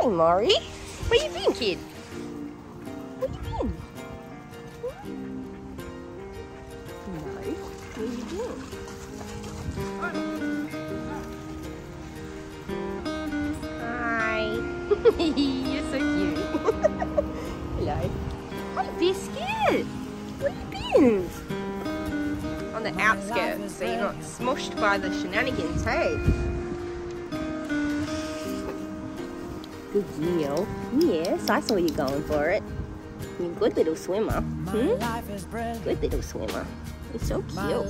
Hey, Maury. Where you been, kid? Where you been? No. Where you been? Hi. You're so cute. Hello. Hey, Biscuit. Where you been? On the outskirts, so you're not smushed by the shenanigans, hey? Good deal. Yes, I saw you going for it. You're a good little swimmer. Hmm? Good little swimmer. You're so cute.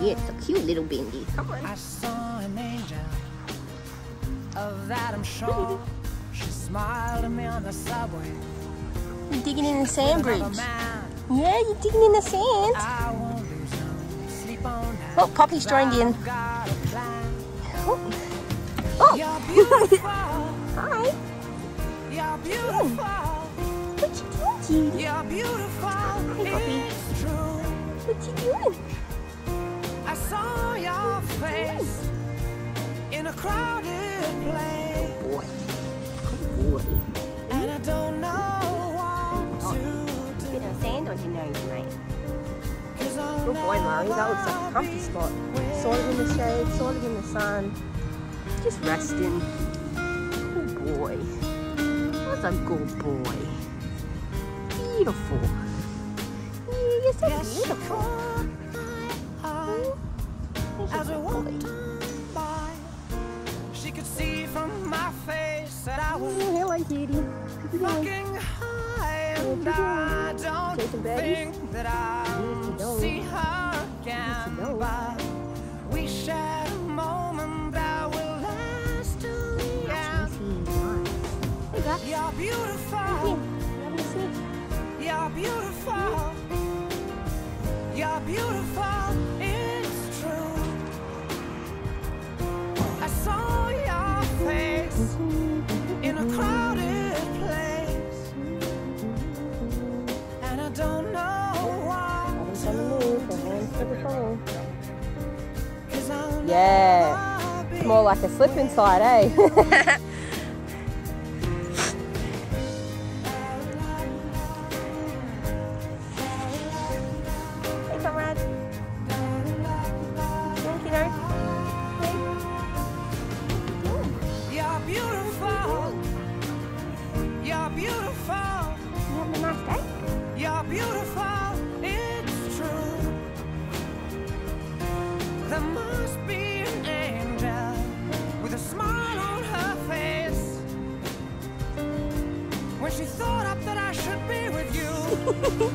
Yes, a cute little Bindi. Come on. I saw an angel. Of that I'm sure. she smiled at me on the subway. You're digging in the sand bridge. Yeah, you're digging in the sand. I won't lose no sleep on that. Oh, Poppy's joined in. I've got a plan. Oh. Oh. Hi. You're beautiful. What you doing? You're beautiful. It's true. What you doing? I saw your face in a crowded place. Boy. Good boy. And I don't know what to Bit do. of sand on your nose, mate. Good boy, Murray. That looks like a comfy spot. Sort of in the shade, sort of in the sun. Just resting. Boy. That's a good boy. Beautiful. You're so Yes, beautiful. caught my eye as such walked by. She could see from my face that I was Oh, hello, cutie. What you doing? fucking high, and I don't think that I'll see her again. But we shared a moment You're beautiful. You having a sniff? You're beautiful. You're beautiful. It's true. I saw your face in a crowded place, and I don't know what to move. The hands for the phone. Cause I'll Yeah. It's more like a slip inside, eh? You're beautiful. You're beautiful. You having a nice day? You're beautiful, it's true. There must be an angel with a smile on her face. When she thought up that I should be with you.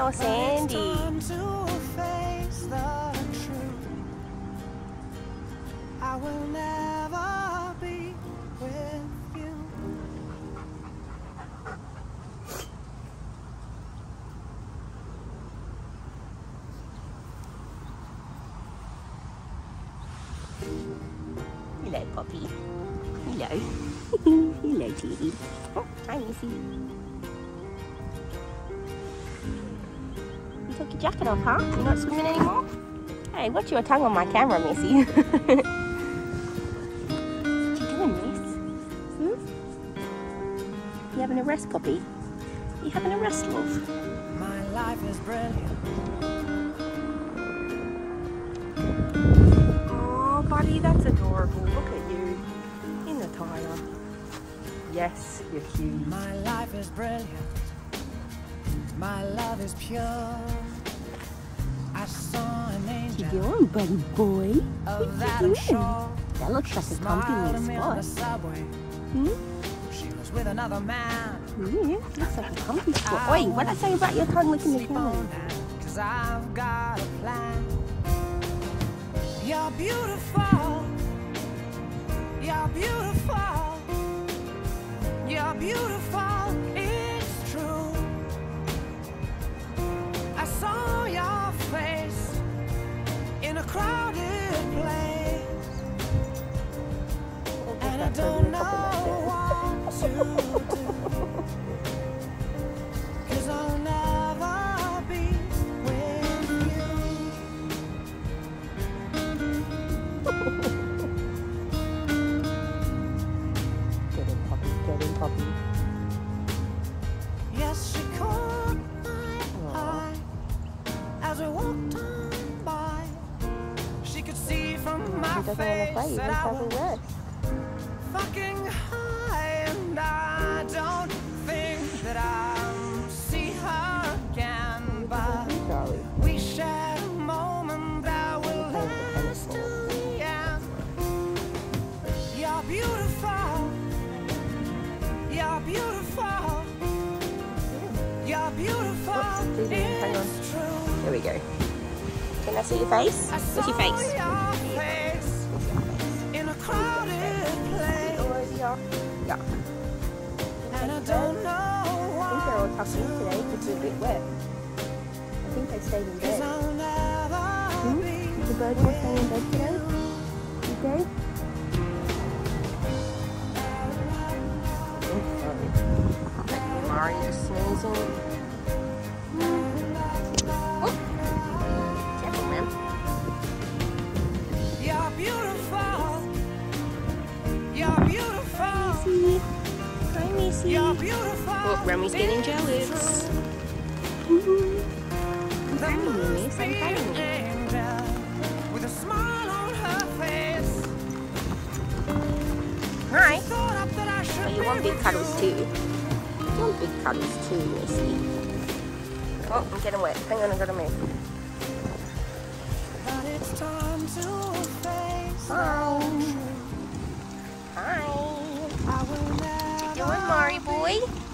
It's sandy. I will never be with you. Hello, Poppy. Hello. Hello, Teddy. Oh, hi, Missy. Took your jacket off, huh? You're not swimming anymore? Hey, watch your tongue on my camera, Missy. what you doing, Miss? Hmm? You having a rest, Poppy? You having a rest, love? My life is brilliant. Oh, buddy, that's adorable. Look at you. In the tire. Yes, you're cute. My life is brilliant. My love is pure. I saw an What you angel doing, buddy boy? of that you I'm sure. That looks like a comfy little me on the spot. Hmm? She was with another man. Yeah, looks like a comfy spot. Oi, what I say about your tongue licking the camera? cause I've got a plan. You're beautiful. You're beautiful. You're beautiful. Doesn't want to play, even probably worse. fucking high and I don't think that I'll see her again but we shared a moment that will last till the end You're beautiful You're beautiful You're beautiful Oops, hang on. There we go. Can I see your face? I What's your face? Yeah. Yeah. And I don't know I think they're all why tucked in today because it's a bit wet. I think they stayed in bed. Hmm? be The bird will stay in bed today? Okay? Mario's sneezing. Hi, Missy. You're beautiful Oh, Remi's getting jealous. I'm patting you, miss. I'm angel with a smile on her face Hi. Thought up that I should Oh, you want big cuddles too. You want big cuddles too, Missy. Oh, I'm getting wet. Hang on, I gotta move. But it's time to face Hi. Hi. Doing, Mari boy?